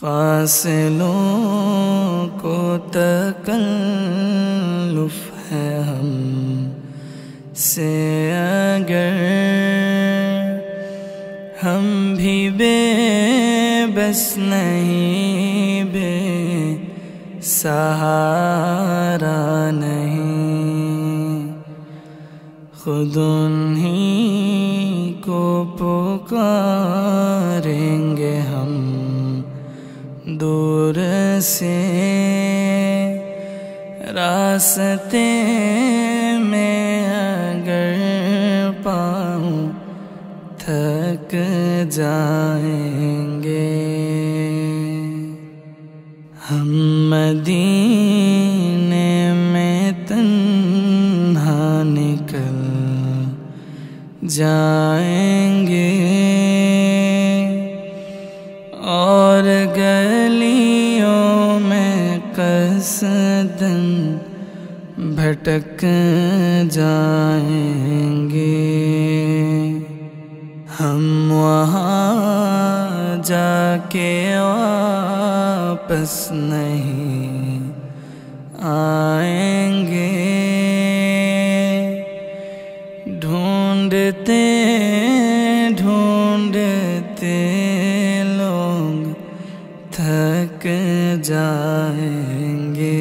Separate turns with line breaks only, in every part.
फासलों को तकल्लुफ है हम से अगर हम भी बेबस नहीं बे सहारा नहीं। खुद उन्हीं को पुकारेंगे हम। दूर से रास्ते में अगर पाऊँ थक जाएँगे। हम मदीने में तन्हा निकल जाएँगे। और गलियों में कसदन भटक जाएँगे। हम वहाँ जाके वापस नहीं आएँगे। जाएँगे।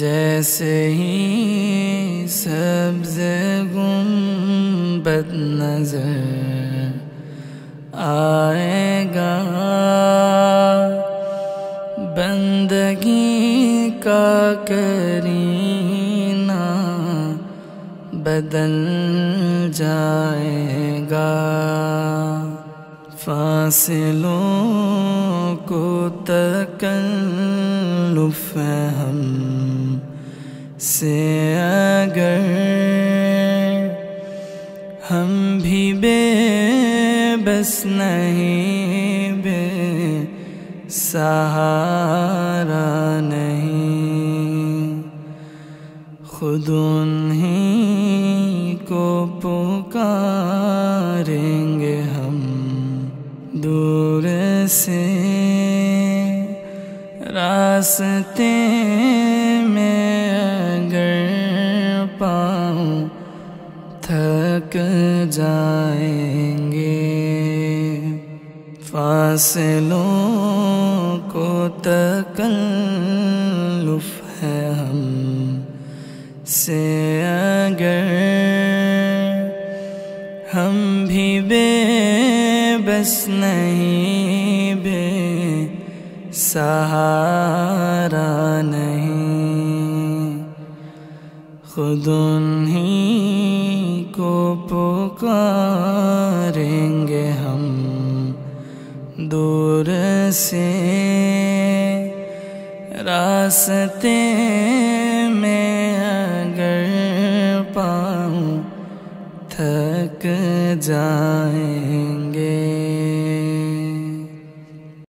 जैसे ही सब्ज गुंबद नज़र आएगा बंदगी का करीना बदल जाएगा। फासलों को तकल्लुफ हम से अगर हम भी बेबस नहीं बे सहारा नहीं। खुद उन्हीं को पुकारेंगे रास्ते में अगर पाऊँ थक जाएँगे, फासलों को तकल्लुफ है हम से अगर, हम भी बेबस नहीं, बे सहारा नहीं। खुद उन्हीं को पुकारेंगे हम दूर से। रास्ते में अगर पाऊँ, थक जाएँ।